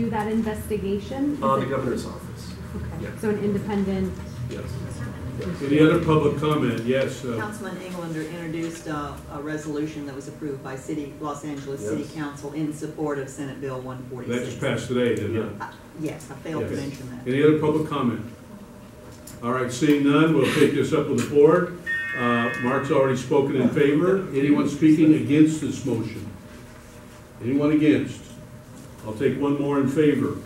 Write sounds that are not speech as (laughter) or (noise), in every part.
do that investigation? Is Uh, the it- governor's office, Okay, yeah. so an independent, yes. Any other public comment? Yes, uh, Councilman Englander introduced uh, a resolution that was approved by City, Los Angeles City Yes. Council in support of Senate Bill one that forty-six. just passed today, didn't it? Uh, Yes, I failed to Yes. mention that. Any other public comment? All right, seeing none, we'll take this up with the board. Uh, Mark's already spoken in favor. Anyone speaking against this motion? Anyone against? I'll take one more in favor.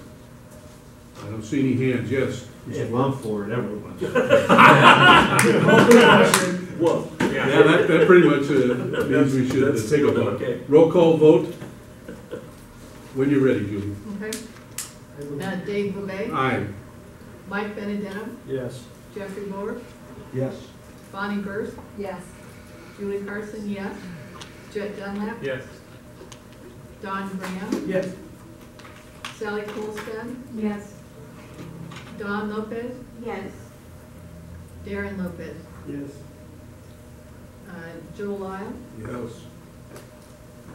I don't see any hands, yes. Yeah, well, I'm for it, everyone. Well, Yeah, that, that pretty much uh, means we should uh, take a vote. okay. Roll call vote. When you're ready, Julie. Okay. Uh, Dave Beauvais, Aye. Mike Benedetto, Yes. Jeffrey Bohrer, Yes. Bonnie Bursk, yes. Julie Carson, yes. Jett Dunlap, Yes. Don Graham, Yes. Sally Kolstad, Yes. Dawn Lopez, Yes. Deron Lopez, Yes. uh, Joe Lyle, Yes.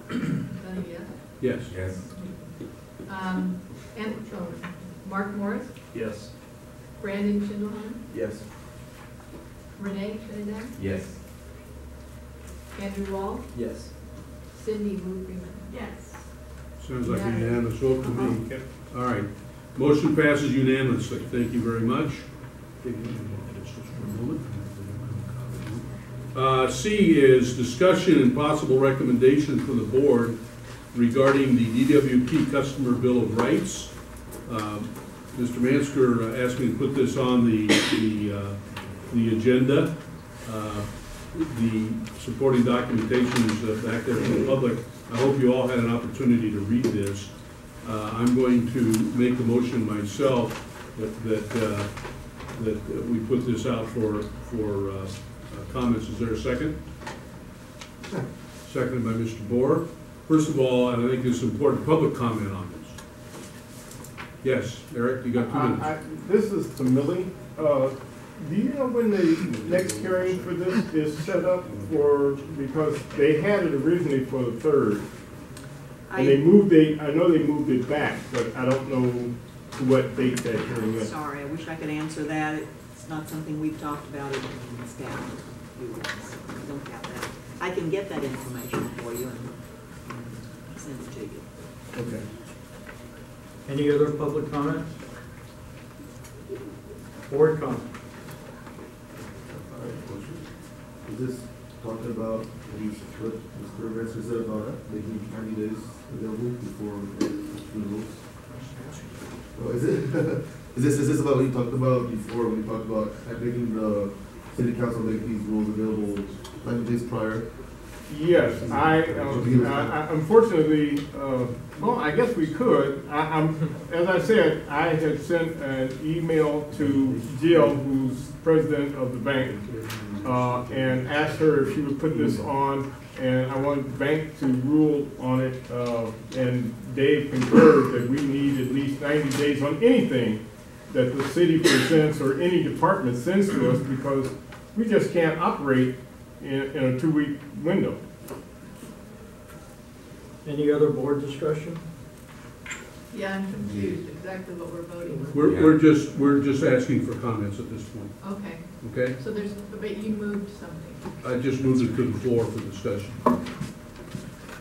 Donnie, yes. Yes. Yes. Um, and, oh, Mark Morris, Yes. Brandon Schindelheim, Yes. Rene Trinidad, Yes. Andrew Wall, Yes. Cindy Wu-Freedman. Yes. Sounds like a unanimous vote to me. All right. Motion passes unanimously. Thank you very much. Uh, C is discussion and possible recommendation from the board regarding the DWP Customer Bill of Rights. Um, Mr. Mansker asked me to put this on the, the, uh, the agenda. Uh, The supporting documentation is uh, back there for the public. I hope you all had an opportunity to read this. Uh, I'm going to make the motion myself that, that, uh, that we put this out for, for uh, uh, comments. Is there a second? Seconded by Mr. Bohrer. First of all, and I think it's important, public comment on this. Yes, Eric, you got two I- minutes. I- This is to Millie. Do you know when the next hearing for this is set up for, because they had it originally for the third. And they moved it, I know they moved it back, but I don't know to what date that hearing is. sorry, I wish I could answer that. It's not something we've talked about in staff. I don't have that. I can get that information for you and and send it to you. Okay. Any other public comments? Board comment? Is this talking about, what Mr. Messer said about making candidates available before the rules? Oh, is it? (laughs) Is this, is this about what you talked about before, when you talked about making the city council make these rules available ninety days prior? Yes, I, um, I- I- unfortunately, uh, well, I guess we could. I, I'm, as I said, I had sent an email to Jill, who's president of the bank, uh, and asked her if she would put this on, and I wanted the bank to rule on it, uh, and Dave concurred that we need at least ninety days on anything that the city presents or any department sends to us, because we just can't operate in, in a two-week window. Any other board discussion? Yeah, I'm confused exactly what we're voting on. We're, we're just, we're just asking for comments at this point, Okay, okay? so there's, but you moved something. I just moved it to the floor for discussion.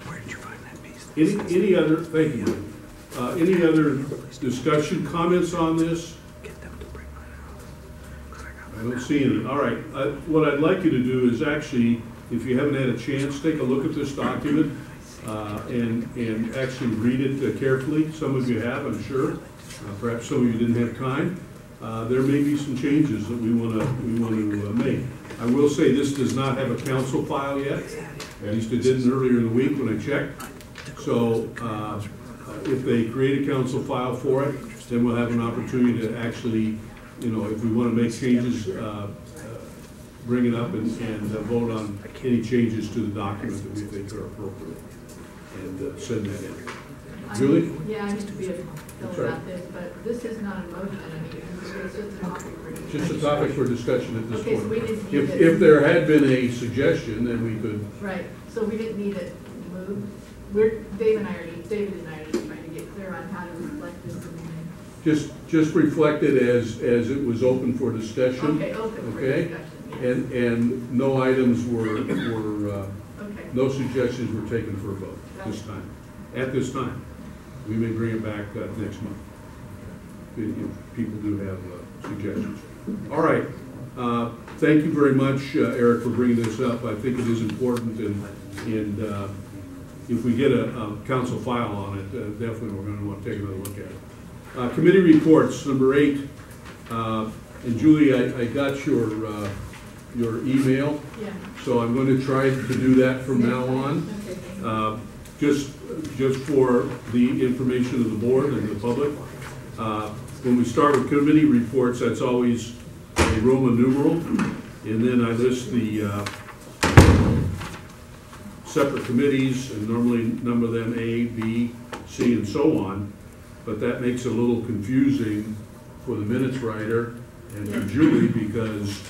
Where did you find that piece? Any, any other, thank you, uh, any other discussion, comments on this? Get them to bring mine out. I don't see any. All right, uh, what I'd like you to do is actually, if you haven't had a chance, take a look at this document uh, and, and actually read it uh, carefully. Some of you have, I'm sure. Uh, Perhaps some of you didn't have time. Uh, There may be some changes that we want to, we want to uh, make. I will say this does not have a council file yet. At least it didn't earlier in the week when I checked. So uh, if they create a council file for it, then we'll have an opportunity to actually, you know, if we want to make changes, uh, uh, bring it up and, and uh, vote on any changes to the document that we think are appropriate, and uh, send that in. I Julie? need- Yeah, I need to be a about this, but this is not a motion, I mean, just a topic for discussion. Just a topic for discussion at this Okay, so we point. didn't need If, it. if there had been a suggestion, then we could, Right, so we didn't need it moved. We're, Dave and I are, just- David and I are just trying to get clear on how to reflect this be Just, just reflect it as, as it was open for discussion. Okay, open for Okay. discussion. And, and no items were, were, uh, Okay. no suggestions were taken for a vote this time, at this time. We may bring it back uh, next month, if people do have uh, suggestions. All right, uh, thank you very much, uh, Eric, for bringing this up. I think it is important, and, and uh, if we get a, a council file on it, uh, definitely we're gonna want to take another look at it. Uh, Committee reports, number eight, uh, and Julie, I, I got your, uh, your email. Yeah. So I'm going to try to do that from now on, Okay, uh, just, just for the information of the board and the public. Uh, When we start with committee reports, that's always a Roman numeral, and then I list the uh, separate committees, and normally number them A, B, C, and so on, but that makes it a little confusing for the minutes writer and for Julie, because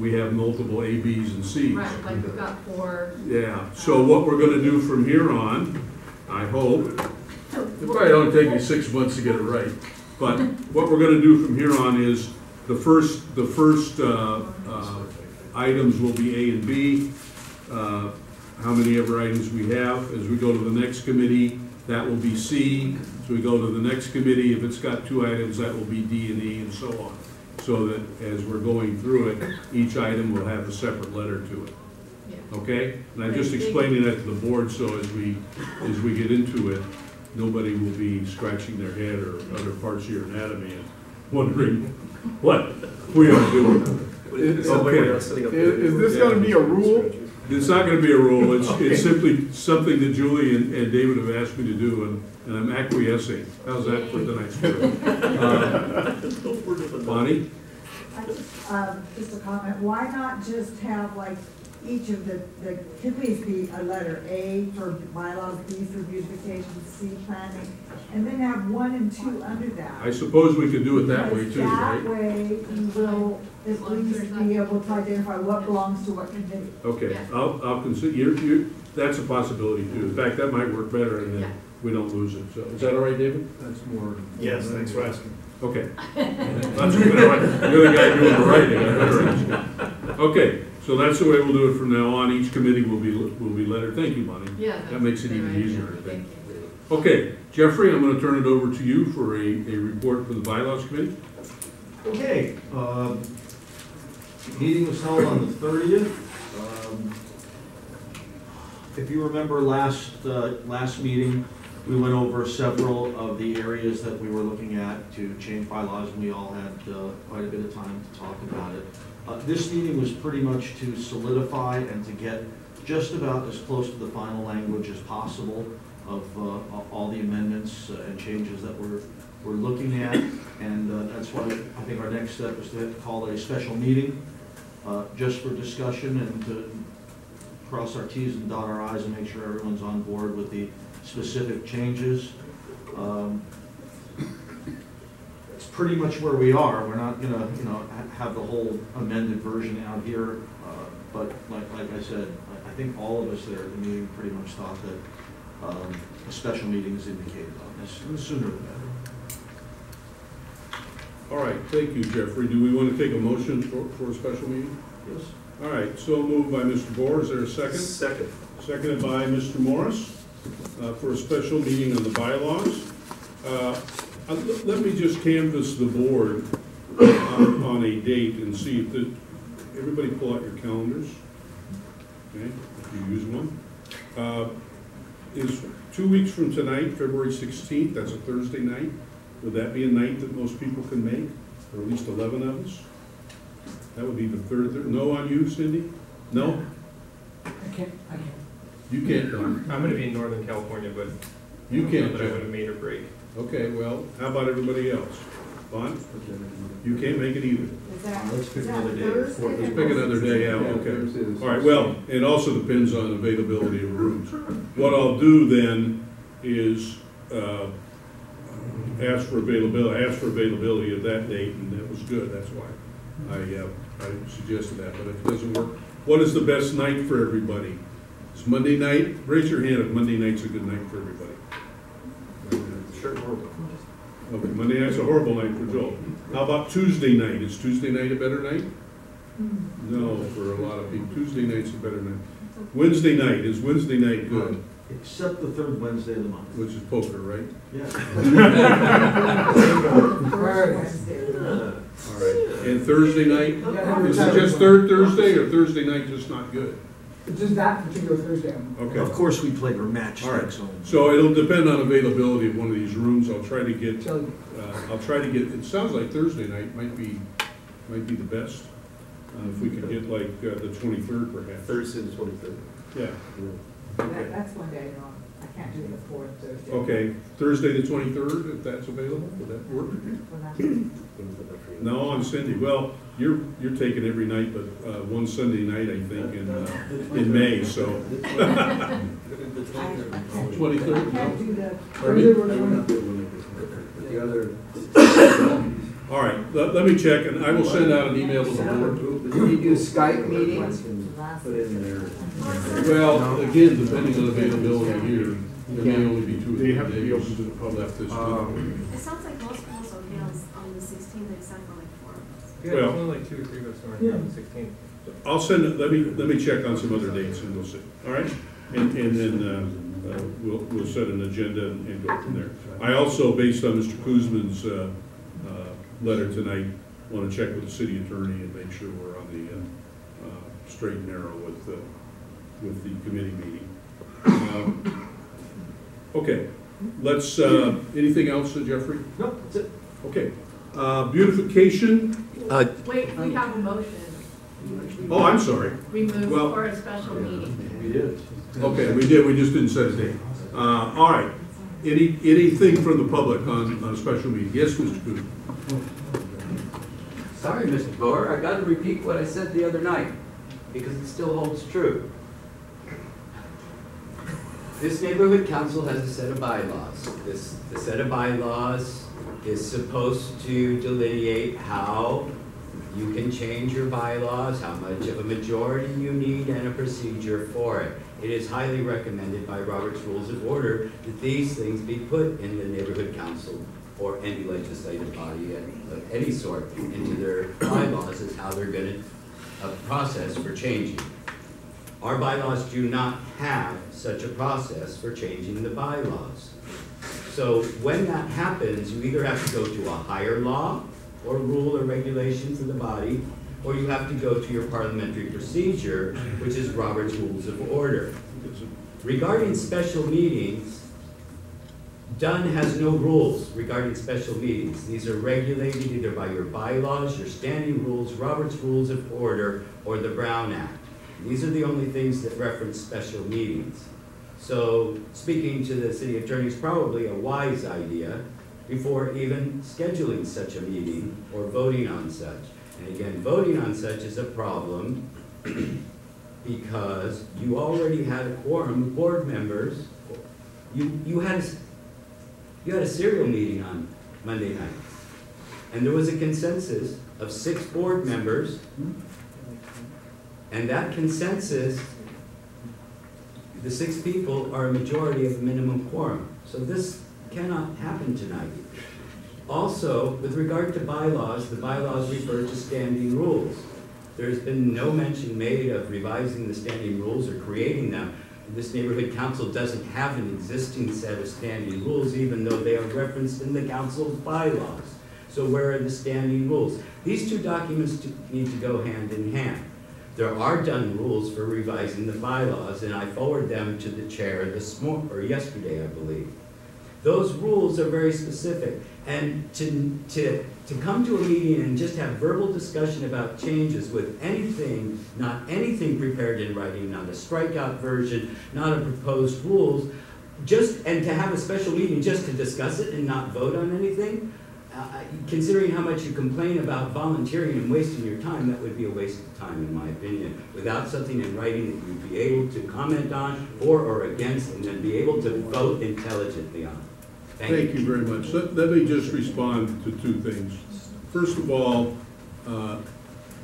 we have multiple A, Bs, and Cs. Right, like we've got four. Yeah, so what we're gonna do from here on, I hope, it probably only take me six months to get it right, but what we're gonna do from here on is, the first, the first, uh, uh, items will be A and B, uh, how many ever items we have, as we go to the next committee, that will be C, so we go to the next committee, if it's got two items, that will be D and E, and so on. So that as we're going through it, each item will have a separate letter to it. Yeah. Okay? And I'm just explaining that to the board, so as we, as we get into it, nobody will be scratching their head or other parts of your anatomy and wondering what we are doing. Somebody Okay. else sitting up Is, this gonna be a rule? It's not gonna be a rule, it's, it's simply something that Julie and, and David have asked me to do, and, and I'm acquiescing. How's that for tonight's program? Uh, Bonnie? Um, just a comment, why not just have like each of the, the committees be a letter, A for bylaws, B for beautification, C planning, and then have one and two under that? I suppose we could do it that way Because too, right? That way you will at least be able to identify what belongs to what committee. Okay, Yeah. I'll, I'll consider, you're, you, that's a possibility too. In fact, that might work better and Yeah. then we don't lose it. So, is that all right, David? That's more. Yes, thanks for asking. Okay. That's good. You're the guy doing the writing, I better ask. Okay, so that's the way we'll do it from now on. Each committee will be, will be lettered. Thank you, Bonnie. Yeah. That makes it even easier, I think. Thank you. Okay, Jeffrey, I'm gonna turn it over to you for a, a report for the bylaws committee. Okay, um, meeting was held on the thirtieth. Um, If you remember last, uh, last meeting, we went over several of the areas that we were looking at to change bylaws, and we all had uh, quite a bit of time to talk about it. Uh, This meeting was pretty much to solidify and to get just about as close to the final language as possible of uh, all the amendments uh, and changes that we're, we're looking at. And uh, that's why I think our next step is to call a special meeting, uh, just for discussion and to cross our Ts and dot our Is and make sure everyone's on board with the specific changes. Um, pretty much where we are. We're not gonna, you know, have the whole amended version out here. uh, But like, like I said, I- I think all of us there at the meeting pretty much thought that um, a special meeting is indicated on this, the sooner the better. All right, thank you, Jeffrey. Do we want to take a motion for, for a special meeting? Yes? All right, so moved by Mr. Bohrer. Is there a second? Second. Seconded by Mr. Morris uh, for a special meeting on the bylaws. Uh, uh, let- Let me just canvass the board on on a date and see if the, everybody pull out your calendars. Okay, if you use one. Uh, Is two weeks from tonight, February 16th, that's a Thursday night, would that be a night that most people can make? Or at least 11 of us? That would be the third, Thur- no on you, Cindy? No? I can't, I can't. You can't, Don. I'm gonna be in Northern California, but. You I don't can't, know That I Jeff. would have made or break. Okay, well, how about everybody else? Vaughn? You can't make it either. Is that, Let's pick is that another day Thursday? Let's pick another day out, okay. All right, well, it also depends on availability of rooms. What I'll do then is, uh, ask for availability, ask for availability of that date, and that was good, that's why I, uh, I suggested that, but if it doesn't work, what is the best night for everybody? Is Monday night, raise your hand if Monday night's a good night for everybody. Sure. Okay, Monday night's a horrible night for Joel. How about Tuesday night? Is Tuesday night a better night? Hmm. No, for a lot of people. Tuesday night's a better night. Wednesday night, is Wednesday night good? Um, except the third Wednesday of the month. Which is poker, right? Yeah. (laughs) All right. And Thursday night? Is it just third Thursday or Thursday night just not good? Just that particular Thursday. Okay. Of course, we played our match All right. next home. So it'll depend on availability of one of these rooms. I'll try to get, Tell you. uh, I'll try to get, it sounds like Thursday night might be, might be the best. Uh, If we could get like uh, the twenty-third perhaps. Thursday the twenty-third. Yeah, That, that's one day, no, I can't do the fourth Thursday. okay. Thursday the twenty-third, if that's available, would that work? No, on Cindy. Well, you're, you're taking every night but uh, one Sunday night, I think, in, uh, in May, so. (laughs) Twenty-third, I can't no? do the, Thursday works for me. The other. All right, let, let me check and I will send out an email to the board. Can you do Skype meetings? Put in there. Well, again, depending on availability here, there may only be two or They three have to be days open to the public. left this week. Um, It sounds like most schools okay on, on the sixteenth except for like four of us. Yeah, it's only like two or three of us Yeah. on the sixteenth. I'll send, it- let me, let me check on some other dates and we'll see, all right? And, and then, uh, uh, we'll, we'll set an agenda and and go from there. I also, based on Mr. Kuzmin's, uh, uh, letter tonight, wanna check with the city attorney and make sure we're on the, uh, straight and narrow with, uh, with the committee meeting. Um, Okay, let's, uh, anything else, uh, Jeffrey? No, that's it. Okay, uh, beautification, Wait, we have a motion. oh, I'm sorry. Remove Well- for a special meeting. We did. Okay, we did, we just didn't set a date. Uh, all right, any, anything from the public on, on a special meeting? Yes, Mr. Coon? Sorry, Mr. Bohrer, I gotta repeat what I said the other night, because it still holds true. This neighborhood council has a set of bylaws. This, the set of bylaws is supposed to delineate how you can change your bylaws, how much of a majority you need, and a procedure for it. It is highly recommended by Robert's Rules of Order that these things be put in the neighborhood council or any legislative body of any sort into their bylaws as how they're gonna, a process for changing. Our bylaws do not have such a process for changing the bylaws. So when that happens, you either have to go to a higher law or rule or regulation for the body, or you have to go to your parliamentary procedure, which is Robert's Rules of Order. Regarding special meetings, DONE has no rules regarding special meetings. These are regulated either by your bylaws, your standing rules, Robert's Rules of Order, or the Brown Act. These are the only things that reference special meetings. So speaking to the city attorney is probably a wise idea before even scheduling such a meeting or voting on such. And again, voting on such is a problem (clears throat) because you already had a quorum of board members. You, you had, you had a serial meeting on Monday night. And there was a consensus of six board members. And that consensus, the six people are a majority of the minimum quorum. So this cannot happen tonight. Also, with regard to bylaws, the bylaws refer to standing rules. There's been no mention made of revising the standing rules or creating them. This neighborhood council doesn't have an existing set of standing rules, even though they are referenced in the council's bylaws. So where are the standing rules? These two documents do- need to go hand in hand. There are DONE rules for revising the bylaws, and I forwarded them to the chair this mor, or yesterday, I believe. Those rules are very specific, and to, to, to come to a meeting and just have verbal discussion about changes with anything, not anything prepared in writing, not a strikeout version, not a proposed rules, just, and to have a special meeting just to discuss it and not vote on anything, uh, considering how much you complain about volunteering and wasting your time, that would be a waste of time, in my opinion. Without something in writing that you'd be able to comment on, for or against, and then be able to vote intelligently on. Thank you very much. Let, let me just respond to two things. First of all, uh,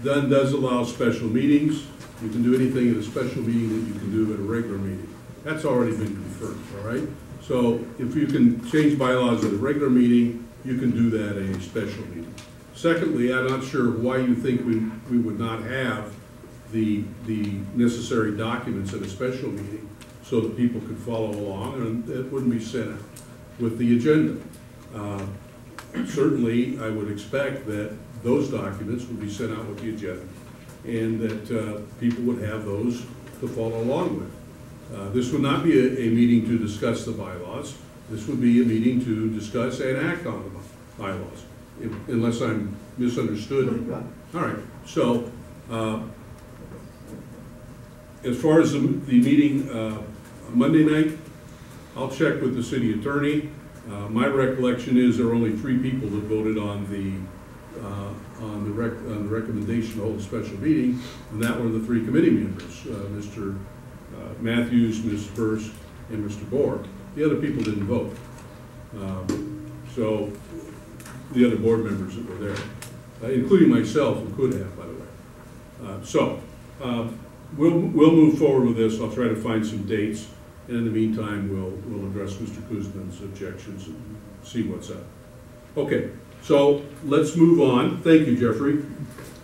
DONE does allow special meetings. You can do anything at a special meeting that you can do at a regular meeting. That's already been confirmed, all right? So if you can change bylaws at a regular meeting, you can do that at a special meeting. Secondly, I'm not sure why you think we, we would not have the, the necessary documents at a special meeting so that people could follow along and it wouldn't be sent out with the agenda. Uh, Certainly, I would expect that those documents would be sent out with the agenda and that uh, people would have those to follow along with. Uh, This would not be a, a meeting to discuss the bylaws. This would be a meeting to discuss and act on the bylaws, if- unless I'm misunderstood. All right, so, uh, as far as the, the meeting uh, Monday night, I'll check with the city attorney. Uh, My recollection is there are only three people that voted on the, uh, on the rec, on the recommendation to hold a special meeting, and that were the three committee members, uh, Mr. uh, Matthews, Ms. First, and Mr. Bork. The other people didn't vote. Um, So, the other board members that were there, uh, including myself, who could have, by the way. Uh, So, um, we'll, we'll move forward with this, I'll try to find some dates, and in the meantime, we'll, we'll address Mr. Kuzmin's objections and see what's up. Okay, so let's move on, thank you, Jeffrey.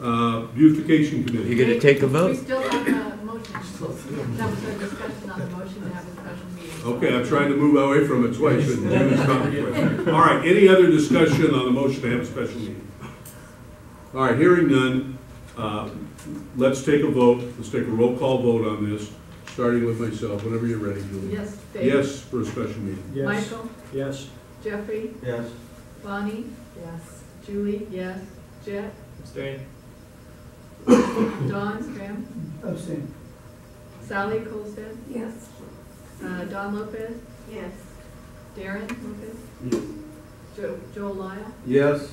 Uh, Beautification committee. You Committee. gonna take a We vote? still have a motion. That was our discussion on the motion to have a special meeting. Okay, I'm trying to move away from it twice, and Jim is coming. All right, any other discussion on the motion to have a special meeting? All right, hearing none, uh, let's take a vote, let's take a roll call vote on this, starting with myself, whenever you're ready, Julie. Yes, Dave? Yes, for a special meeting. Yes. Michael? Yes. Jeffrey? Yes. Bonnie? Yes. Julie? Yes. Jett? Abstain. Don? Graham? Abstain. Sally Kolstad? Yes. Uh, Dawn Lopez? Yes. Deron Lopez? Yes. Joe, Joel Lyle? Yes.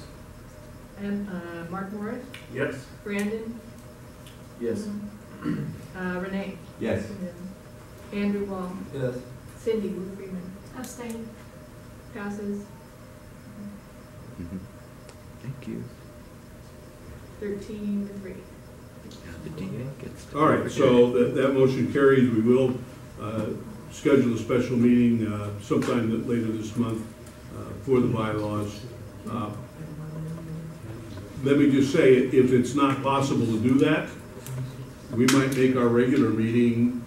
And, uh, Mark Morris? Yes. Brandon? Yes. Uh, Rene? Yes. Andrew Wall? Yes. Cindy Wu-Freedman? Abstain. Passes Thank you. thirteen to three. The DA gets. All right, so that, that motion carries, we will uh, schedule a special meeting uh, sometime later this month uh, for the bylaws. Uh, Let me just say, if it's not possible to do that, we might make our regular meeting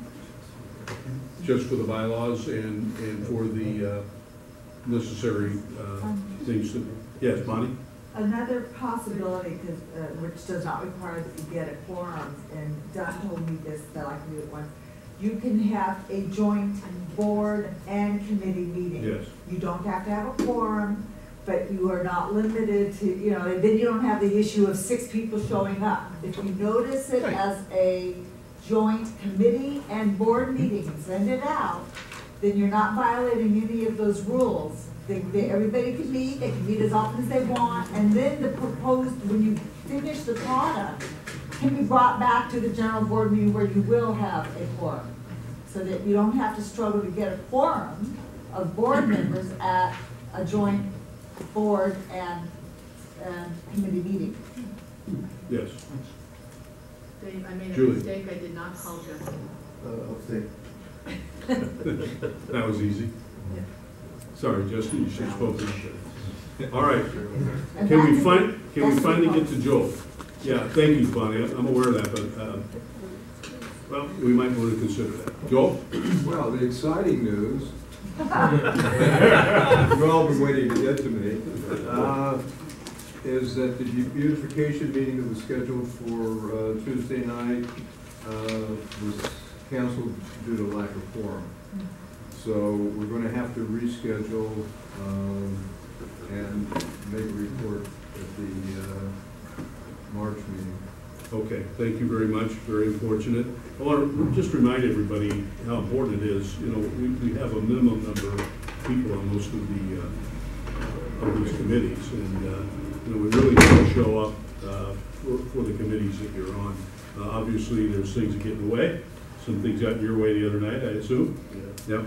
just for the bylaws and, and for the uh, necessary uh, things that, yes, Bonnie? Another possibility, 'cause, uh, which does not require that you get a quorum, and Don told me this, that I can do it once. You can have a joint board and committee meeting. Yes. You don't have to have a quorum, but you are not limited to, you know, and then you don't have the issue of six people showing up. If you notice it as a joint committee and board meeting and send it out, then you're not violating any of those rules. They, they, everybody can meet, they can meet as often as they want, and then the proposed, when you finish the product, can be brought back to the general board meeting where you will have a quorum. So that you don't have to struggle to get a quorum of board members at a joint board and, and committee meeting. Yes. Dave, I made a Julie. mistake, I did not call Justin. Uh, abstain. That was easy. Sorry, Justin, you should have spoken. All right, And can we that- find, can we finally get to problem. Joel? Yeah, thank you, Bonnie, I'm aware of that, but, uh, well, we might want to consider that. Joel? Well, the exciting news, (laughs) you've all been waiting to get to me, uh, is that the beautification meeting that was scheduled for uh, Tuesday night uh, was canceled due to lack of quorum. So we're going to have to reschedule um, and make a report at the uh, March meeting. Okay, thank you very much, very unfortunate. I want to just remind everybody how important it is, you know, we, we have a minimum number of people on most of the, uh, of these committees, and, uh, you know, we really need to show up, uh, for, for the committees that you're on. Uh, obviously, there's things that get in the way, some things got in your way the other night, I assume? Yep.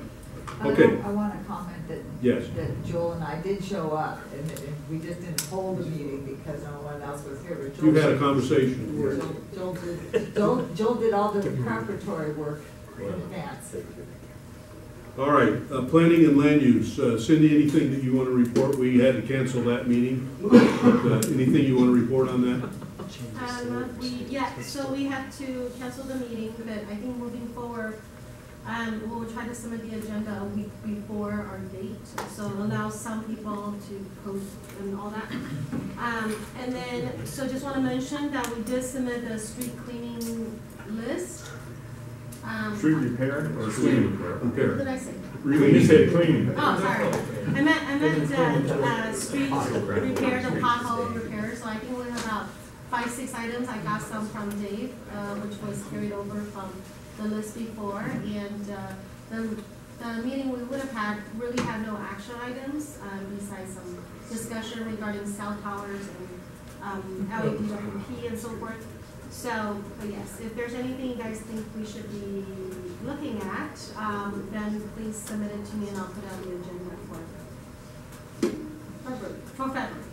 I Okay. want- I want to comment that. Yes. That Joel and I did show up, and, and we just didn't hold the meeting because no one else was here, but Joel. You had a conversation. Joel Joel did, Joel, Joel did all the preparatory work in advance. All right, uh, planning and land use. Uh, Cindy, anything that you want to report? We had to cancel that meeting. But, uh, Anything you want to report on that? Um, we, yeah, so we had to cancel the meeting, but I think moving forward, um, we'll try to submit the agenda a week before our date, so allow some people to post and all that. Um, and then, so just wanna mention that we did submit the street cleaning list. Um, Street repair or Street cleaning? repair. What did I say? When you said cleaning. Oh, sorry. I meant, I meant, uh, uh, street repair, the pothole repair, so I think we have about five, six items. I got some from Dave, uh, which was carried over from the list before, and, uh, the, the meeting we would have had really had no action items, um, besides some discussion regarding cell towers and, um, and so forth. So, but yes, if there's anything you guys think we should be looking at, um, then please submit it to me and I'll put it on the agenda for, February, for February.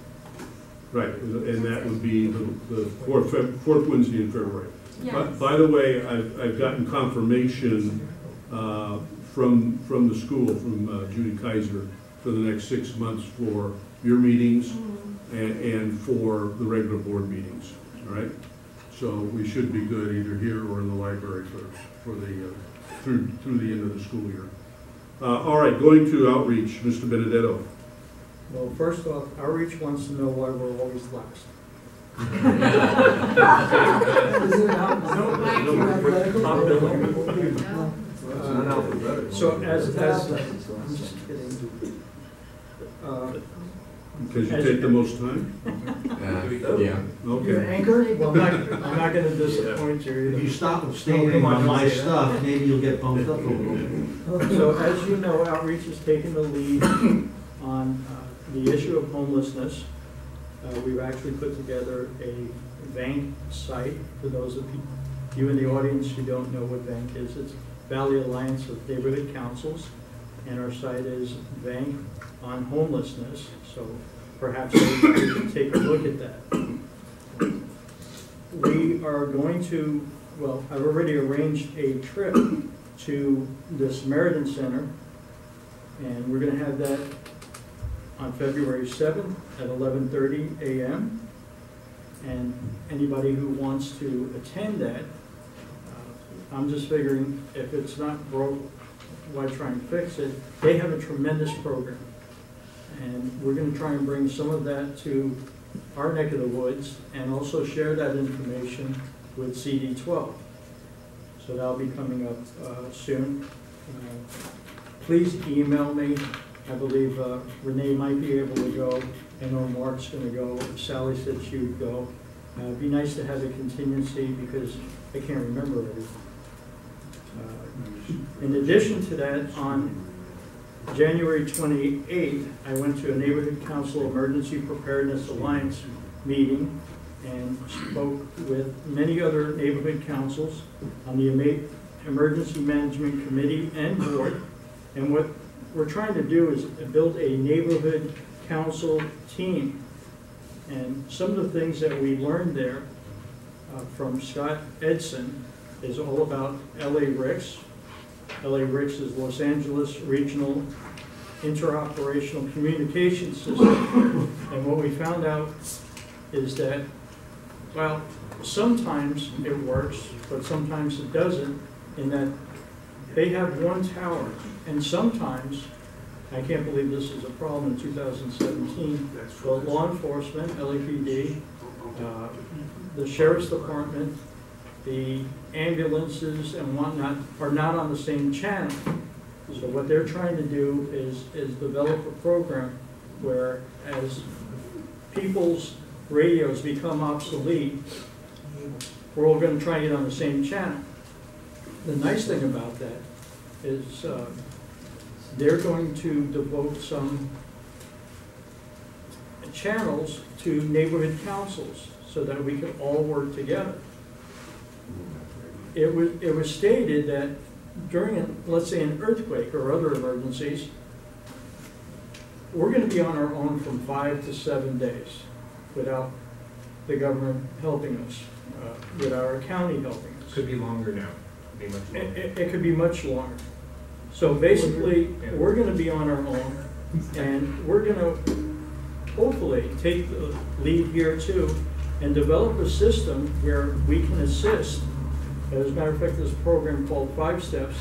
Right, and that would be the the fourth, fourth Wednesday in February. By- Yes. By the way, I've, I've gotten confirmation uh, from, from the school, from uh, Judy Kaiser, for the next six months for your meetings Mhm. and, and for the regular board meetings, all right? So we should be good either here or in the library for, for the, uh, through, through the end of the school year. Uh, All right, going to outreach, Mr. Benedetto. Well, first off, Outreach wants to know why we're always last. Is it out? Uh, So as, as, I'm just kidding. Uh, Because you take the most time? Uh, Yeah. Okay. anchor? Well, I'm not, I'm not gonna disappoint you If you either. stop abstaining on my stuff, maybe you'll get bumped up a little bit. So as you know, Outreach has taken the lead on uh, the issue of homelessness. Uh, We've actually put together a VANC site, for those of you- in the audience who don't know what VANC is. It's Valley Alliance of Neighborhood Councils, and our site is VANC on Homelessness, so perhaps everybody can take a look at that. We are going to, well, I've already arranged a trip to the Samaritan Center, and we're gonna have that on February seventh at eleven thirty AM. And anybody who wants to attend that, uh, I'm just figuring if it's not broke, why try and fix it? They have a tremendous program. And we're gonna try and bring some of that to our neck of the woods and also share that information with CD twelve. So that'll be coming up uh, soon. Uh, Please email me. I believe uh, Renee might be able to go. I know Mark's gonna go. Sally said she would go. Uh, It'd be nice to have a contingency because I can't remember everything. Uh, In addition to that, on January 28th, I went to a Neighborhood Council Emergency Preparedness Alliance meeting and spoke with many other neighborhood councils on the Emergency Management Committee and Board. And what we're trying to do is build a neighborhood council team. And some of the things that we learned there uh, from Scott Edson is all about LA RICS. LA RICS is Los Angeles Regional Interoperational Communication System. And what we found out is that, well, sometimes it works, but sometimes it doesn't, in that they have one tower, and sometimes, I can't believe this is a problem in 2017, but law enforcement, LAPD, uh, the sheriff's department, the ambulances and whatnot are not on the same channel. So what they're trying to do is, is develop a program where as people's radios become obsolete, we're all gonna try and get on the same channel. The nice thing about that is, uh, they're going to devote some channels to neighborhood councils so that we can all work together. It was, it was stated that during, a- let's say, an earthquake or other emergencies, we're gonna be on our own from five to seven days without the government helping us, uh, without our county helping us. Could be longer now, could be much It, it, it could be much longer. So basically, we're gonna be on our own, and we're gonna hopefully take the lead here too, and develop a system where we can assist. As a matter of fact, a program called Five Steps,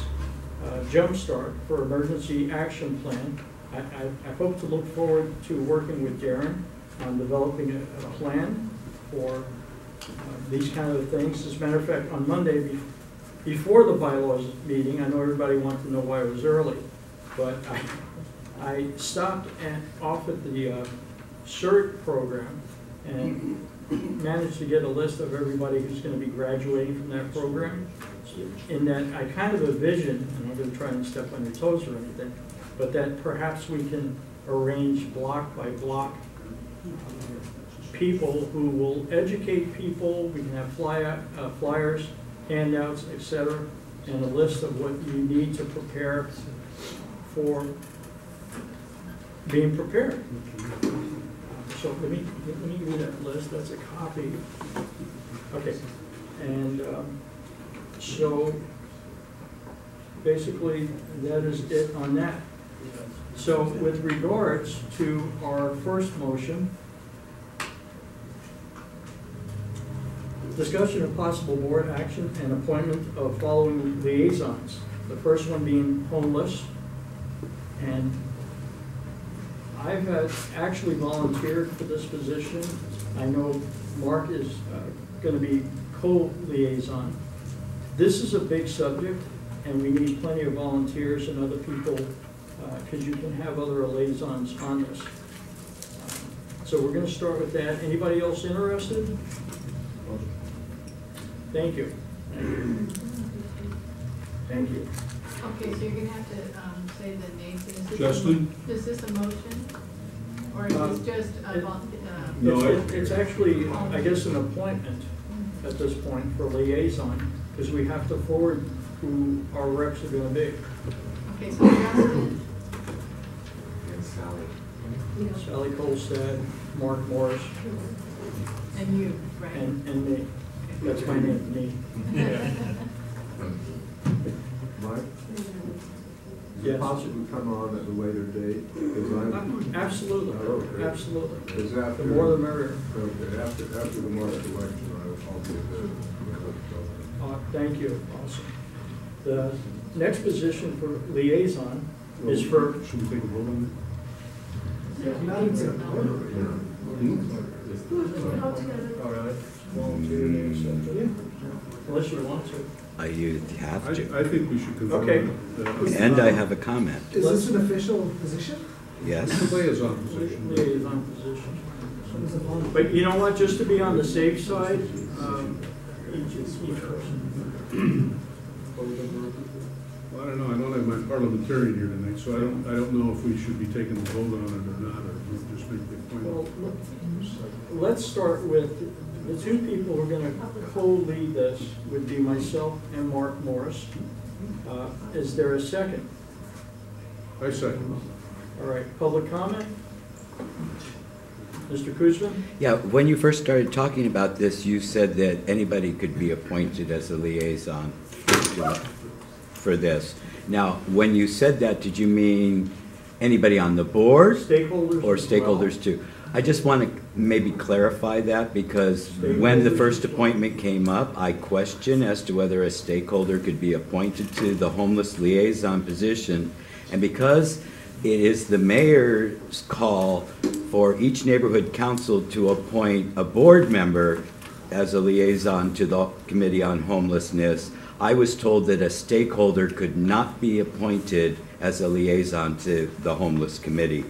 uh, Jumpstart for Emergency Action Plan. I, I, I hope to look forward to working with Darren on developing a, a plan for uh, these kind of things. As a matter of fact, on Monday, before the bylaws meeting, I know everybody wanted to know why it was early, but I, I stopped off at the uh, CERT program and managed to get a list of everybody who's gonna be graduating from that program. In that, I kind of envision, and I'm gonna try and step on your toes or anything, but that perhaps we can arrange block by block people who will educate people, we can have uh, flyers, handouts, etc., and a list of what you need to prepare for being prepared. So let me, let me give you that list, that's a copy. Okay, and, um, so, basically, that is it on that. So with regards to our first motion, discussion of possible board action and appointment of following liaisons. The first one being homeless, and I've actually volunteered for this position. I know Mark is uh, gonna be co-liaison. This is a big subject, and we need plenty of volunteers and other people, because you can have other liaisons on this. So we're gonna start with that. Anybody else interested? Thank you. Thank you. Thank you. Okay, so you're gonna have to, um, say the names. Is this a- Is this a motion? Or is Um, this just a, it- uh? No, It's, it's actually, I guess, an appointment at this point for liaison, because we have to forward who our reps are gonna be. Okay, so Justin, Sally Kolstad, Mark Morris, and you, right? and, and me. That's my name, me. (laughs) Mike? Is Yes. it possible to come on at a later date? I'm, Absolutely, Okay. absolutely. is after. The more the merrier. Okay, after, after the March election, I'll, I'll be available. Uh, Thank you, awesome. The next position for liaison is for, Should we take a vote on unless you want to. Uh, You it? have I, to. I think we should confirm. Okay. that. And I have a comment. Is this an official position? Yes. It's a liaison position. Liaison position. But you know what, just to be on the safe side, um, each, each person. Well, I don't know, I don't have my parliamentarian here tonight, so I don't, I don't know if we should be taking the vote on it or not, or we'll just make the Well, appointment. let- let's start with, the two people who are gonna co-lead this would be myself and Mark Morris. Uh, Is there a second? I second. All right, public comment? Mr. Kuzma? Yeah, when you first started talking about this, you said that anybody could be appointed as a liaison for this. Now, when you said that, did you mean anybody on the board Stakeholders? or as well? stakeholders too? I just want to maybe clarify that because when the first appointment came up, I questioned as to whether a stakeholder could be appointed to the homeless liaison position. And because it is the mayor's call for each neighborhood council to appoint a board member as a liaison to the Committee on Homelessness, I was told that a stakeholder could not be appointed as a liaison to the homeless committee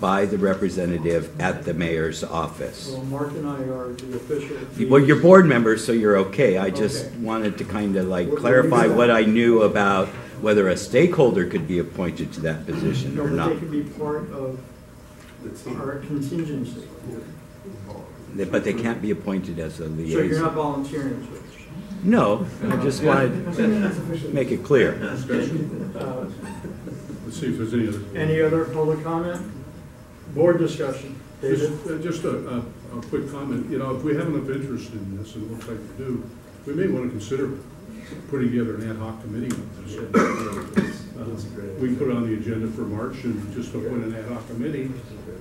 by the representative at the mayor's office. Well, Mark and I are the official. Well, you're board members, so you're okay. I just Okay. wanted to kind of like We're- we're clarify what I knew about whether a stakeholder could be appointed to that position No, or but not. they can be part of our contingency. But they can't be appointed as a So you're not liaison. volunteering to it? No, I just wanted (laughs) to make it clear. Uh, Let's see if there's any other. Any other public comment? Board discussion? David? Just, uh, just a, a, a quick comment, you know, if we have enough interest in this, and it looks like we do, we may want to consider putting together an ad hoc committee on this. Uh, That's a great We put it on the agenda for March and just appoint an ad hoc committee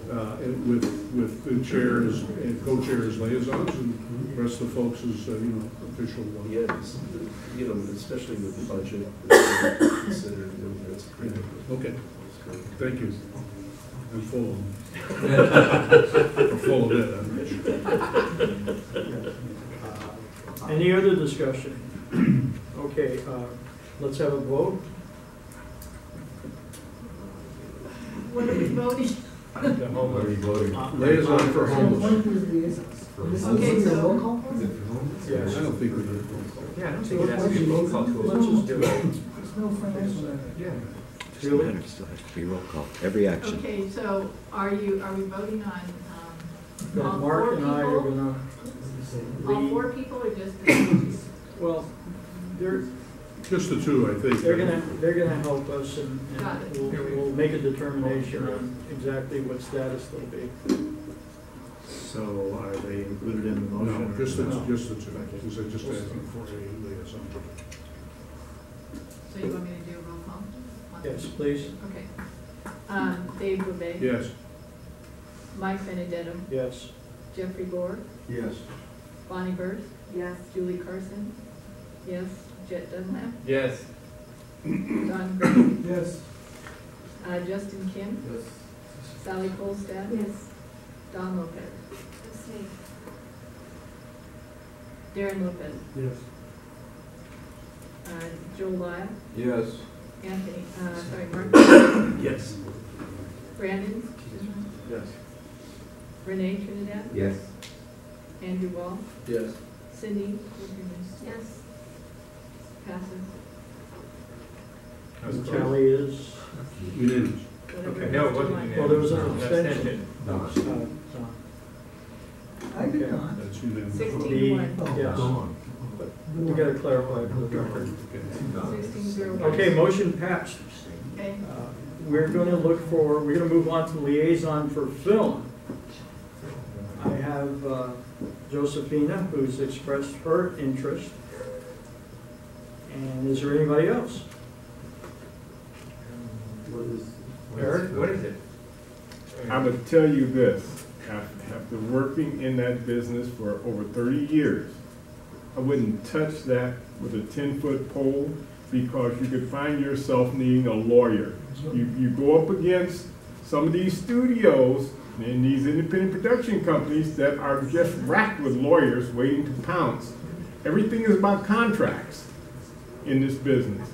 uh, with, with the chairs and co-chairs liaisons and the rest of the folks as, uh, you know, official. uh, Yeah, you know, especially with the budget, considered, you know, that's. Okay, thank you. I'm full. I'm full of it, I'm rich. Any other discussion? (clears throat) Okay, uh, let's have a vote. What are we voting? What are you voting? Uh, Liaison for So homeless. appoint who's liaisons. This is Okay, a so- roll call for? Is it for homeless? I Yes, don't think we did. Yeah, I don't think it has to be a roll call let's just do it. There's no financial. Yeah. Julie? Still has to be roll call, every action. Okay, so are you, are we voting on, um, all Mark four and I are people? gonna All lead, four people or just the two? well, they're, Just the two, I think. they're gonna, they're gonna help us and, Got it. we'll, we'll make a determination on exactly what status they'll be. So are they included in the motion? No, or just the, not? just the two, because I just asking for a liaison. So you want me to Yes, please, Okay. Um, Dave Beauvais. Yes, Mike Benedetto. yes. Jeffrey Bohrer. Yes. Bonnie Bursk. Yes. Julie Carson. Yes. Jett Dunlap. Yes. Don Graham. (coughs) Yes. Uh, Justin Kim. Yes. Sally Kolstad. Yes. Dawn Lopez. Deron Lopez. Yes. Uh, Joel Lyle. Yes. Anthony, uh, sorry, Mark. Yes. Brandon. Yes. Rene Trinidad. Yes. Andrew Wall. Yes. Cindy. Yes. Passes. And Tally is, unanimous. Okay. No, it wasn't July. well, there was an Abstention. abstention. No. Uh, Don. I've been Okay. gone. That's unanimous. Sixteen The, to one. yes, Gone. We gotta clarify for the record. Okay. Sixteen zero one. Okay, motion passed. Uh, We're gonna look for, we're gonna move on to liaison for film. I have uh, Josephina, who's expressed her interest. And is there anybody else? What is? what Eric, What is it? I would tell you this, after working in that business for over thirty years, I wouldn't touch that with a ten-foot pole because you could find yourself needing a lawyer. You, you go up against some of these studios and these independent production companies that are just racked with lawyers waiting to pounce. Everything is about contracts in this business.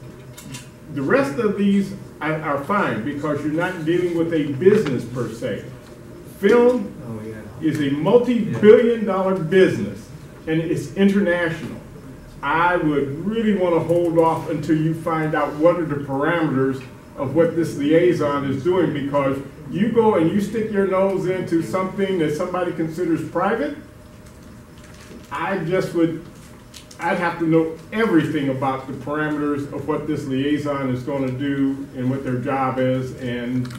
The rest of these are, are fine because you're not dealing with a business per se. Film Oh, yeah. is a multi-billion dollar business and it's international. I would really want to hold off until you find out what are the parameters of what this liaison is doing because you go and you stick your nose into something that somebody considers private, I just would, I'd have to know everything about the parameters of what this liaison is going to do and what their job is and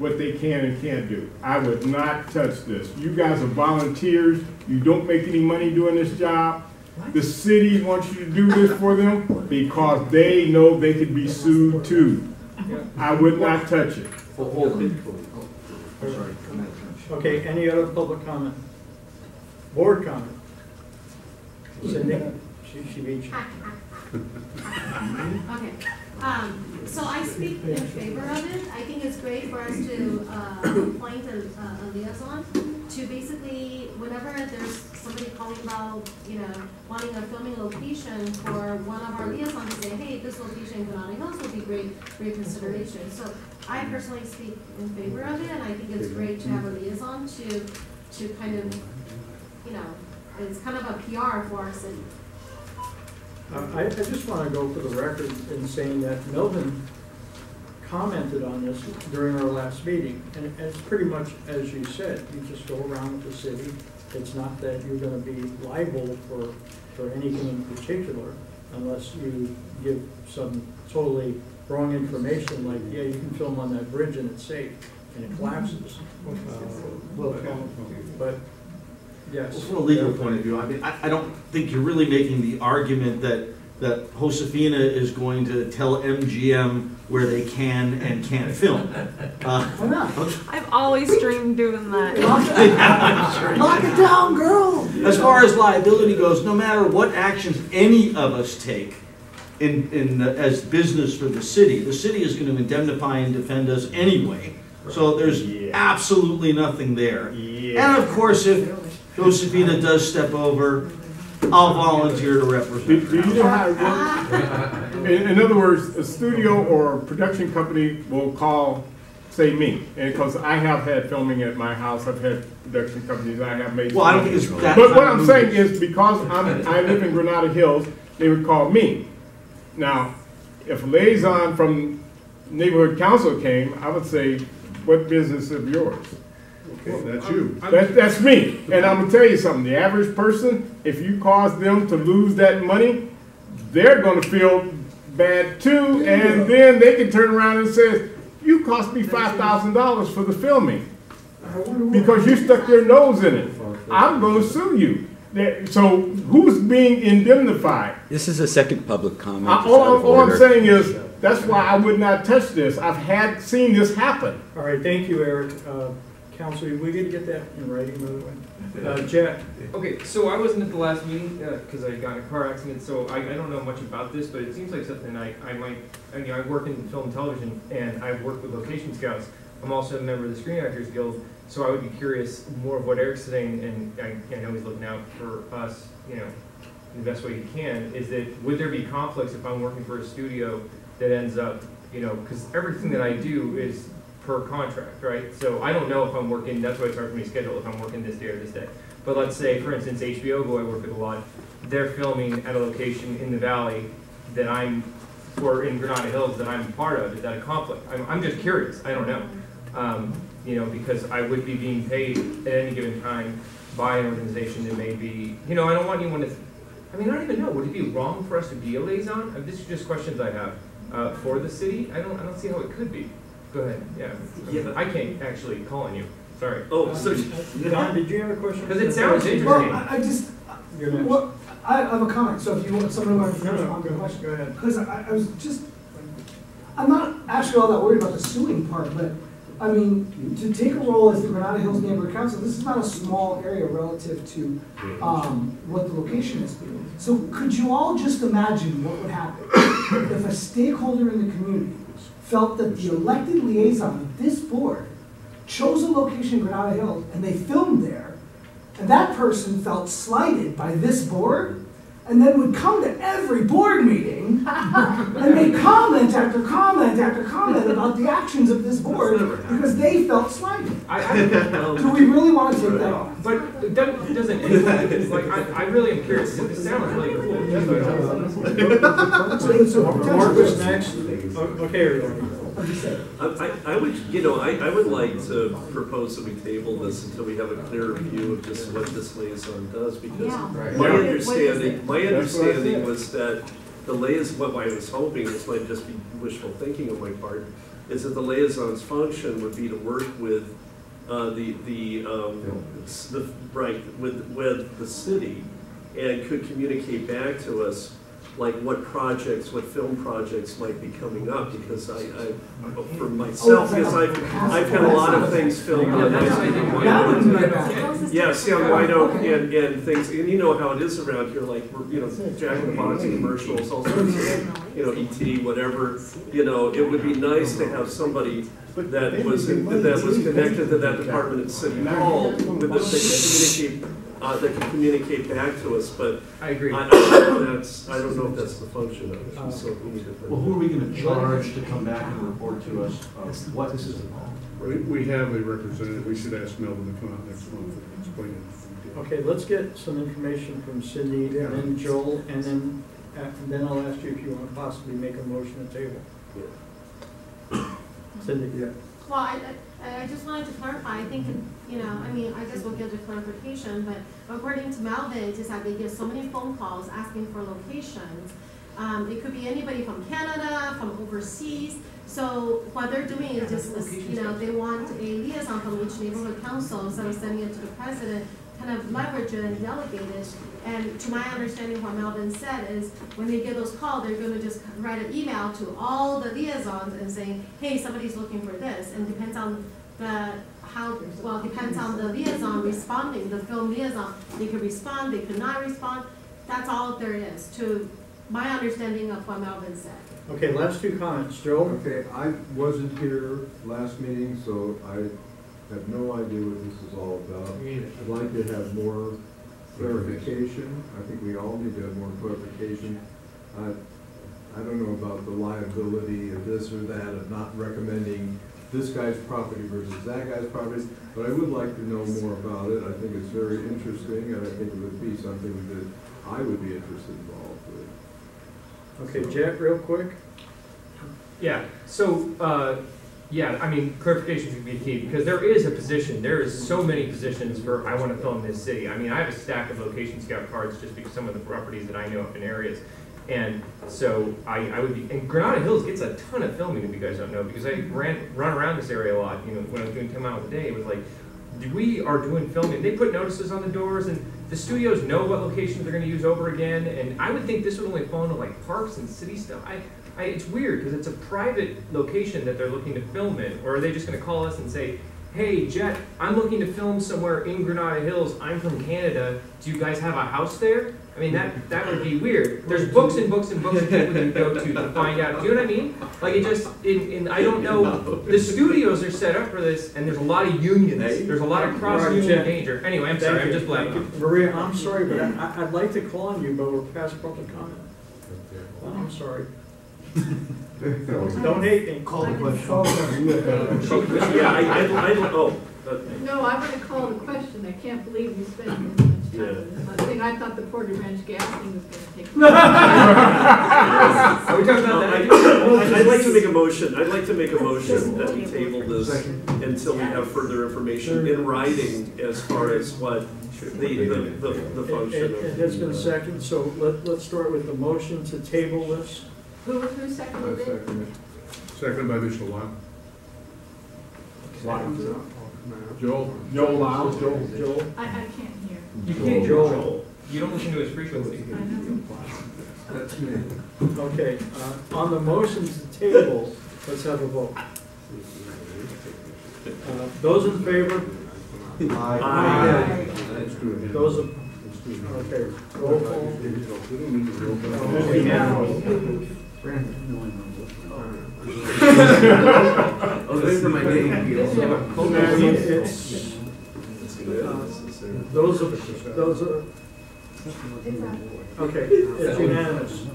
what they can and can't do. I would not touch this. You guys are volunteers. You don't make any money doing this job. The city wants you to do this for them because they know they could be sued too. I would not touch it. Hold on. Sorry. Okay, any other public comment? Board comment? Cindy? She, she beat you. (laughs) Okay, um, so I speak in favor of it. I think it's great for us to, uh, appoint a, a liaison to basically, whenever there's somebody calling about, you know, wanting a filming location for one of our liaisons to say, hey, this location in Granada Hills would be great, great consideration. So I personally speak in favor of it, and I think it's great to have a liaison to, to kind of, you know, it's kind of a PR for our city. Uh, I, I just want to go for the record in saying that Melvin commented on this during our last meeting, and it's pretty much as you said, you just go around the city. It's not that you're gonna be liable for, for anything in particular unless you give some totally wrong information, like, yeah, you can film on that bridge and it's safe, and it collapses. Uh, But, yes. Well, from a legal point of view, I mean, I, I don't think you're really making the argument that that Josefina is going to tell MGM where they can and can't film. (laughs) Uh, Why not? I've always dreamed doing that. (laughs) Lock it down, girl! As far as liability goes, no matter what actions any of us take in, in, uh, as business for the city, the city is gonna indemnify and defend us anyway. So there's absolutely nothing there. And of course, if Josefina does step over, I'll volunteer to represent do you know how it works? In, in other words, a studio or a production company will call, say me, and because I have had filming at my house, I've had production companies, I have made. Well, I don't think it's that But what I'm saying is because I'm, I live in Granada Hills, they would call me. Now, if a liaison from neighborhood council came, I would say, what business of yours? Okay, that's you. That, that's me. And I'm gonna tell you something, the average person, if you cause them to lose that money, they're gonna feel bad too, and then they can turn around and say, you cost me five thousand dollars for the filming, because you stuck your nose in it. I'm gonna sue you. So who's being indemnified? This is a second public comment. I- It's All, I'm- all I'm saying is, that's why I would not touch this. I've had, seen this happen. All right, thank you, Eric. Uh, Counsel, we gonna get that in writing, by the way? Uh, Jack? Okay, so I wasn't at the last meeting, because I got in a car accident, so I, I don't know much about this, but it seems like something I, I might, I mean, I work in film and television, and I've worked with location scouts. I'm also a member of the Screen Actors Guild, so I would be curious more of what Eric's saying, and I, I know he's looking out for us, you know, in the best way he can, is that, would there be conflicts if I'm working for a studio that ends up, you know, because everything that I do is per contract, right? So I don't know if I'm working, that's why it's hard for me to schedule, if I'm working this day or this day. But let's say, for instance, HBO Go, I work with a lot, they're filming at a location in the valley that I'm, or in Granada Hills that I'm part of, is that a conflict? I'm, I'm just curious, I don't know. Um, you know, because I would be being paid at any given time by an organization that may be, you know, I don't want anyone to, I mean, I don't even know, would it be wrong for us to be a liaison? Uh, These are just questions I have, uh, for the city, I don't, I don't see how it could be. Go ahead, yeah. Yeah. I can't actually call on you, sorry. Oh, so, Don, did you have a question? Because it sounds Well, interesting. I, I just, You're next. what, I I have a comment, so if you want, someone want to No, finish no, on the go- question. go ahead. Because I, I was just, I'm not actually all that worried about the suing part, but, I mean, to take a role as the Granada Hills Neighborhood Council, this is not a small area relative to, um, what the location is. So could you all just imagine what would happen if a stakeholder in the community felt that the elected liaison of this board chose a location in Granada Hills and they filmed there, and that person felt slighted by this board, and then would come to every board meeting (laughs) and make comment after comment after comment about the actions of this board because they felt slighted. I, I, (laughs) Do we really want to take that on? but it doesn't, doesn't like, I, I really am curious, this sounds really cool. That's what I was- So- so Mark was potentially- next. O- Okay, everybody. I'm just saying. I, I I would, you know, I, I would like to propose that we table this until we have a clearer view of just what this liaison does, because Yeah. my What is- what is understanding, my That's what I understanding said. was that the liaison, what I was hoping, this might just be wishful thinking on my part, is that the liaison's function would be to work with, uh, the, the, um, s- the, right, with, with the city, and could communicate back to us, like what projects, what film projects might be coming up, because I, I, for myself, because I've, I've had a lot of things filmed. Yeah, that's what I did. That wouldn't be a bad thing. Yes, yeah, White Oak and, and things, and you know how it is around here, like, you know, Jack in the Box commercials, all sorts of, you know, ET, whatever. You know, it would be nice to have somebody that was, that was connected to that department at City Hall, with that they can communicate, uh, that can communicate back to us, but I agree. I, I don't know if that's, I don't know if that's the function of it, so we need to. Well, who are we gonna charge to come back and report to us of what this is about? We, we have a representative, we should ask Melvin to come out next month and explain it. Okay, let's get some information from Cindy and then Joel, and then, uh, and then I'll ask you if you want to possibly make a motion to table. Yeah. Cindy? Yeah. Well, I, I, I just wanted to clarify, I think, you know, I mean, I guess we'll get the clarification, but according to Melvin, it's just that they get so many phone calls asking for locations. Um, it could be anybody from Canada, from overseas, so what they're doing is just, you know, they want a liaison from each neighborhood council, instead of sending it to the president, kind of leverage it and delegate it. And to my understanding, what Melvin said is, when they get those calls, they're gonna just write an email to all the liaisons and saying, hey, somebody's looking for this, and depends on the, how, well, depends on the liaison responding, the film liaison, they could respond, they could not respond, that's all there is, to my understanding of what Melvin said. Okay, last two comments, Joe? Okay, I wasn't here last meeting, so I have no idea what this is all about. I'd like to have more clarification. I think we all need to have more clarification. I, I don't know about the liability of this or that, of not recommending this guy's property versus that guy's property, but I would like to know more about it. I think it's very interesting, and I think it would be something that I would be interested involved with. Okay, Jack, real quick? Yeah, so, uh, yeah, I mean, clarification would be key, because there is a position, there is so many positions for, I wanna film this city. I mean, I have a stack of location scout cards just because some of the properties that I know up in areas. And so I, I would be, and Granada Hills gets a ton of filming, if you guys don't know, because I ran, run around this area a lot, you know, when I was doing ten miles a day, it was like, we are doing filming, they put notices on the doors, and the studios know what locations they're gonna use over again, and I would think this would only fall into like parks and city stuff. I, I, it's weird, because it's a private location that they're looking to film in, or are they just gonna call us and say, hey, Jett, I'm looking to film somewhere in Granada Hills, I'm from Canada, do you guys have a house there? I mean, that, that would be weird. There's books and books and books that people can go to to find out, do you know what I mean? Like, it just, in, in, I don't know, the studios are set up for this, and there's a lot of unions, there's a lot of cross-union danger. Anyway, I'm sorry, I'm just blabbing you. Maria, I'm sorry, but I, I'd like to call on you, but we're past public comment. Well, I'm sorry. Don't hate me. Call the question. Yeah, I, I, I don't, oh, uh, No, I want to call the question, I can't believe we spent this much time on this. I think I thought the Porter Ranch gas thing was gonna take. (laughs) Are we talking about that? I'd I'd like to make a motion, I'd like to make a motion that we table this until we have further information in writing as far as what the, the, the, the It, function it of. it has been seconded, so let, let's start with the motion to table this. Who, who seconded it? second. Seconded by Mr. Lyle. Joel? Joel Lau. Joel. Joel. I, I can't hear. You can't Joel. control, you don't listen to his frequency. I know. That's me. Okay, uh, on the motion to table, let's have a vote. Uh, Those in favor? Aye. That's good. Those, op- okay, roll call. Okay, unanimous. Oh, this is my name. It's, those are, those are, okay, it's unanimous.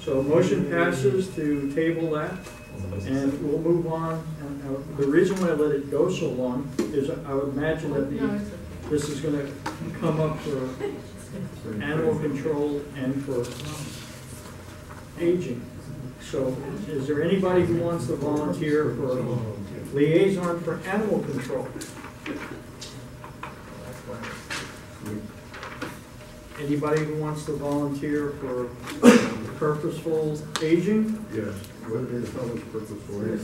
So motion passes to table that, and we'll move on. And, uh, The reason why I let it go so long is I would imagine that the, this is gonna come up for (laughs) animal control and for aging. So is there anybody who wants to volunteer for liaison for animal control? Anybody who wants to volunteer for purposeful aging? Yes. What is fellows purpose for it?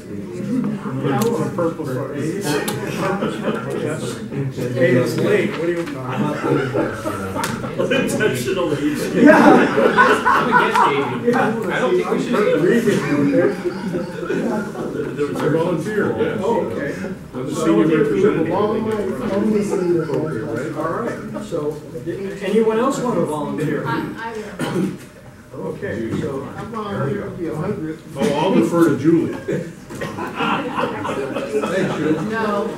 Animal purposeful aging. Hey, it's late, what do you? Unintentional aging. (laughs) Yeah. I'm against aging. I don't think we should age. There was I volunteer, yes. Oh, okay. I'm the senior representative. All right, so, anyone else want to volunteer? I, I will. Okay, so, I'm on here, to be a hundred. Oh, I'll defer to Julie. (laughs) Thank you. No.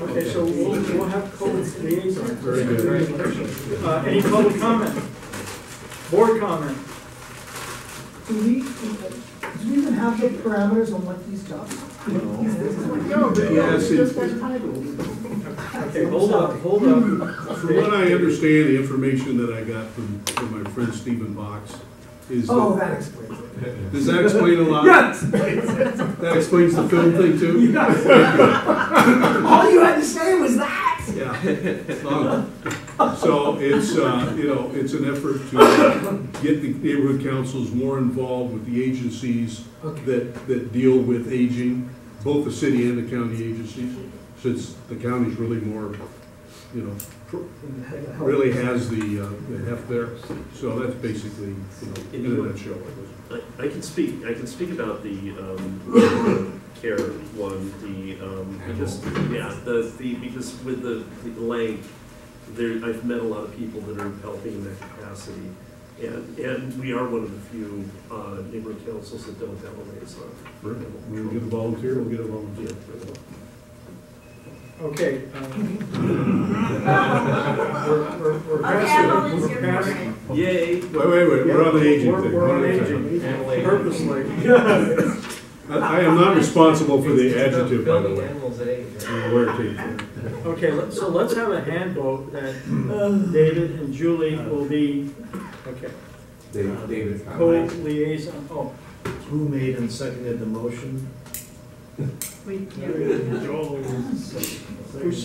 Okay, so we'll, we'll have code liaison. Very good. Uh, any public comment? Board comment? Do we, do we even have the parameters on what these jobs? No, but Yes, it's just it's- that title. Okay, hold up, hold up. From what I understand, the information that I got from, from my friend Stephen Box is Oh, that, that explains it. does that explain a lot? Yes! That explains the film thing too? (laughs) All you had to say was that! Yeah. Um, So it's, uh, you know, it's an effort to get the neighborhood councils more involved with the agencies Okay. that, that deal with aging. both the city and the county agencies, since the county's really more, you know, pr- really has the, uh, the heft there. So that's basically, you know, in a nutshell. I, I can speak, I can speak about the, um, care one, the, um, because, yeah, the, the, because with the, the length, there, I've met a lot of people that are helping in that capacity. And, and we are one of the few, uh, neighborhood councils that don't have a liaison. for animal We'll get a volunteer, we'll get a volunteer. Okay. um, (laughs) We're, we're, we're Okay, we're volunteer Yay! Wait, wait, wait, we're on the aging We're- thing. We're on One at a time. aging, (laughs) purposely. I I am not responsible for the adjective, by the Building way. animals at age. Uh, Where it came from. Okay, let- so let's have a hand vote that David and Julie will be, okay, David. co-liaison, oh, Who made and seconded the motion? Wait, yeah.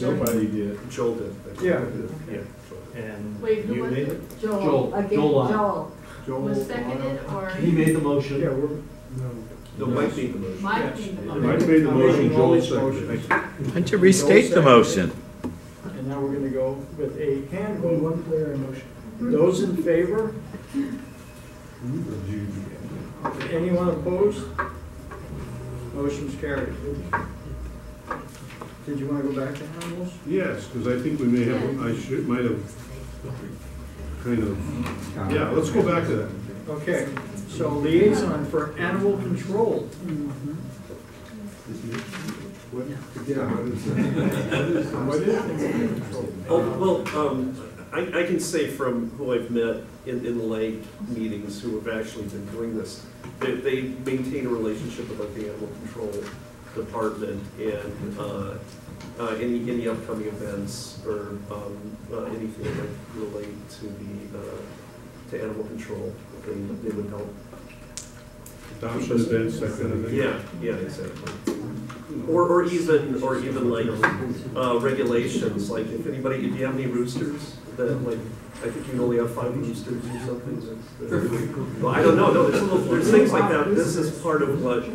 Nobody did. Joel did. Yeah. Yeah. And Wait, who you was made it? it? Joel. Joel, Again, Joel. Joel. Was seconded or? He made the motion. Yeah, we're, No, Mike made the motion. Mike made the motion. Mike made the motion, Joel seconded. Why don't you restate the motion? And now we're gonna go with a hand Only vote. one player in motion. Those in favor? Anyone opposed? Motion's carried. Did you wanna go back to animals? Yes, because I think we may have, I should, might have kind of, yeah, let's go back to that. Okay, so liaison for animal control. Yeah, what is that? What is Oh, well, um, I, can say from who I've met in, in lake meetings who have actually been doing this, they, they maintain a relationship with like the animal control department and, uh, uh, any, any upcoming events or, um, uh, anything that relate to the, uh, to animal control, they, they would help. Adoption events, that kind. Yeah, yeah, exactly. Or, or even, or even like, uh, regulations, like if anybody, do you have any roosters, that like, I think you can only have five roosters or something. that's- Well, I don't know, no, there's little, there's things like that, this is part of what, yeah.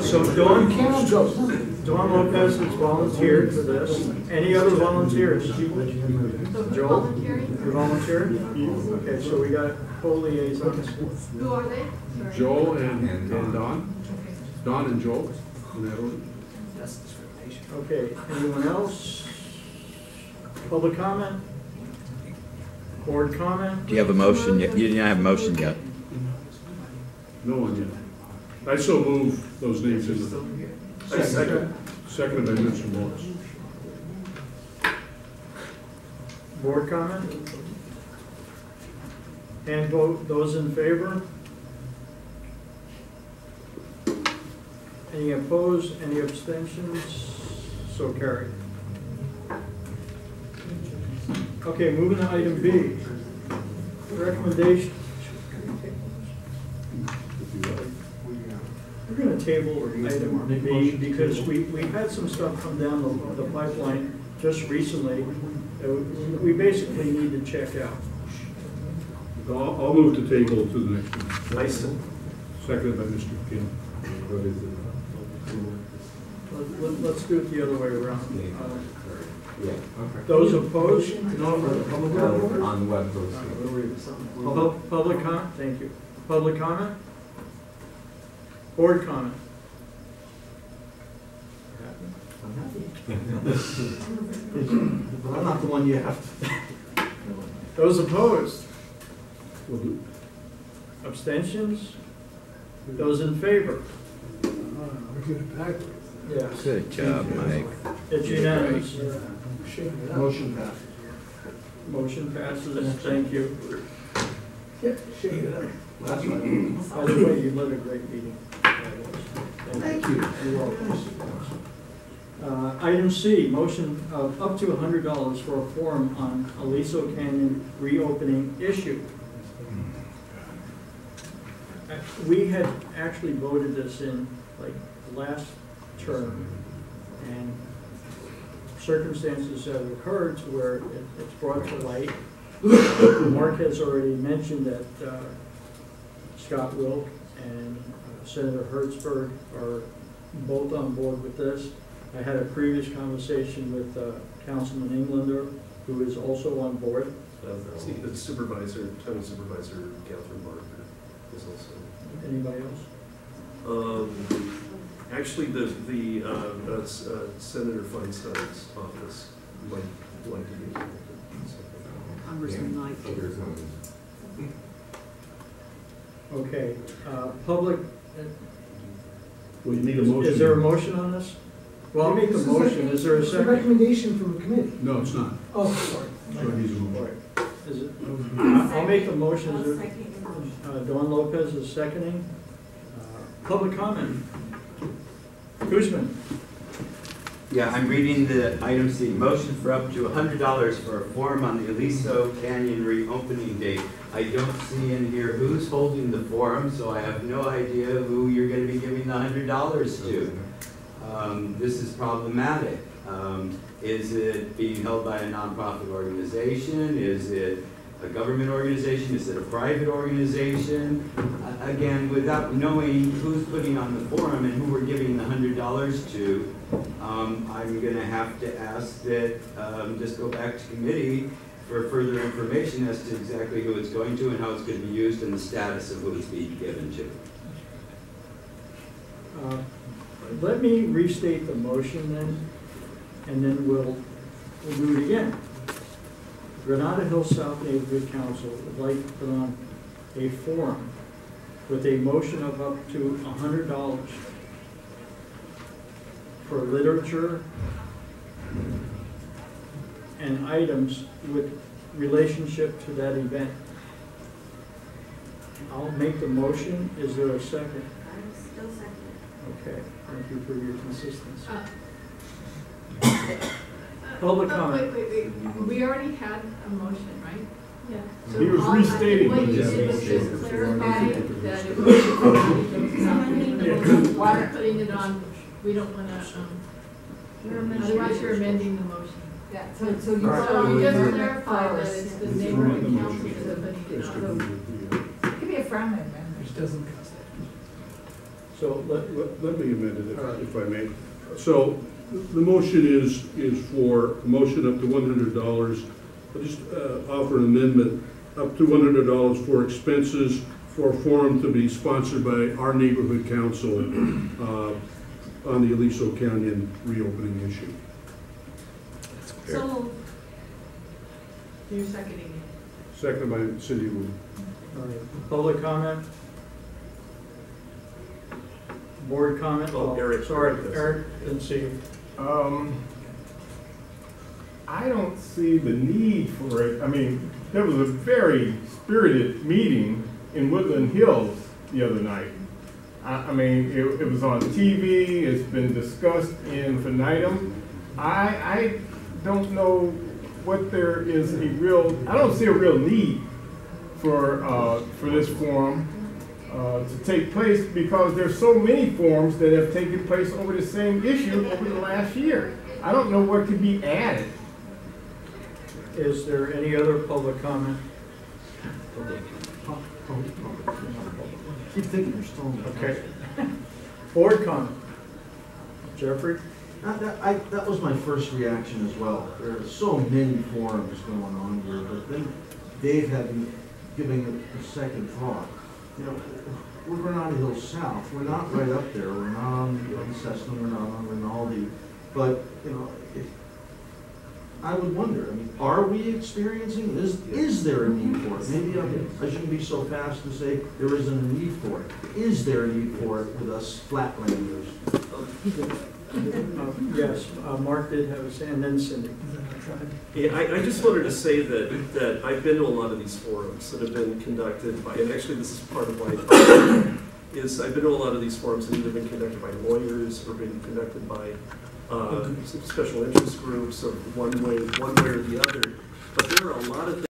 So Dawn, Dawn Lopez has volunteered for this. Any other volunteers? Joel? You volunteered? Okay, so we got co-liaisons. Who are they? Sorry. Joel and, and Dawn, Dawn and Joel, in that order. Okay, anyone else? Public comment? Board comment? Do you have a motion yet? You didn't have a motion yet. No one yet. I so move those names into the, I second. seconded by Mr. Morris. Board comment? Hand vote, those in favor? Any opposed, any abstentions? So carried. Okay, moving to item B. Recommendation. We're gonna table item B because we, we've had some stuff come down the, the pipeline just recently. that We basically need to check out. I'll, I'll move to table to the next one, seconded by Mr. Kim. What is it? Let- Let's do it the other way around. Uh, Yeah, okay. Those opposed? Uh, on the web post. Pub- Public comment, thank you. Public comment? Board comment? But I'm not the one you have to. Those opposed? Abstentions? Those in favor? Yes, Good job, Mike. it's unanimous. Motion passes. Motion passes, thank you. That's right. By the way, you led a great meeting. Thank you. You're welcome. Uh, Item C, motion of up to hundred dollars for a forum on Aliso Canyon reopening issue. Uh, We had actually voted this in like last term, and circumstances have occurred to where it- it's brought to light. Mark has already mentioned that uh, Scott Wilk and uh, Senator Hertzberg are both on board with this. I had a previous conversation with uh, Councilman Englander, who is also on board. See, the supervisor, town supervisor Kathryn Barger is also. Anybody else? Um, actually, the, the, uh, uh, uh, Senator Feinstein's office might like to be. Congressman Knight. Okay, uh, public, Well, you need a motion. is there a motion on this? Well, I'll make the This is motion, is there a It's second? recommendation from the committee. No, it's not. Oh, sorry. So it needs a motion. Is it, I'll make the motion, I'll is there, uh, Dawn Lopez is seconding. Uh, Public comment. Kuzmin, Yeah, I'm reading the item C, motion for up to hundred dollars for a forum on the Aliso Canyon reopening date. I don't see in here who's holding the forum, so I have no idea who you're gonna be giving the hundred dollars to. Um, this is problematic. Um, is it being held by a nonprofit organization? Is it a government organization? Is it a private organization? A- Again, without knowing who's putting on the forum and who we're giving the hundred dollars to, um, I'm gonna have to ask that, um, just go back to committee for further information as to exactly who it's going to and how it's gonna be used and the status of who it's being given to. uh, let me restate the motion then, and then we'll, we'll do it again. Granada Hills South Neighborhood Council would like to put on a forum with a motion of up to a hundred dollars for literature and items with relationship to that event. I'll make the motion. Is there a second? I'm still second. Okay, thank you for your consistency. Uh, Public uh, comment. Wait, wait, wait, we already had a motion, right? Yeah. So He was all I- restating What what you did was just clarify that it was, why we're putting it on, we don't wanna, um, otherwise you're amending the motion. Yeah, so, so you. So you just vote clarify that it's the neighborhood council that are putting it on. It could be a friendly amendment. So let, let, let me amend it if, if I may. So the motion is, is for a motion up to one hundred dollars. I'll just, uh, offer an amendment, up to one hundred dollars for expenses for a forum to be sponsored by our neighborhood council, uh, on the Aliso Canyon reopening issue. So, You're seconding it. Second by Cindy Wu. All right, Public comment? Board comment? Oh, Eric. Sorry, Eric, didn't see you. Um, I don't see the need for it. I mean, there was a very spirited meeting in Woodland Hills the other night. I, I mean, it, it was on TV, it's been discussed infinitum. I, I don't know what there is a real, I don't see a real need for, uh, for this forum, uh, to take place because there's so many forums that have taken place over the same issue over the last year. I don't know what could be added. Is there any other public comment? Keep thinking you're still on Okay. Board comment? Jeffrey? That, that, I, that was my first reaction as well. There are so many forums going on here, but then Dave had me giving it a second thought. You know, we're Granada Hills South, we're not right up there, we're not on, on Sesnon, we're not on Rinaldi, but, you know, if, I would wonder, I mean, are we experiencing, is, is there a need for it? Maybe I, I shouldn't be so fast to say there isn't a need for it. Is there a need for it with us flatlanders? Uh, Yes, uh, Mark did have a say, and then Cindy. Yeah, I, I just wanted to say that, that I've been to a lot of these forums that have been conducted by, and actually this is part of why, (coughs) is I've been to a lot of these forums that have either been conducted by lawyers or been conducted by, uh, special interest groups of one way, one way or the other. But there are a lot of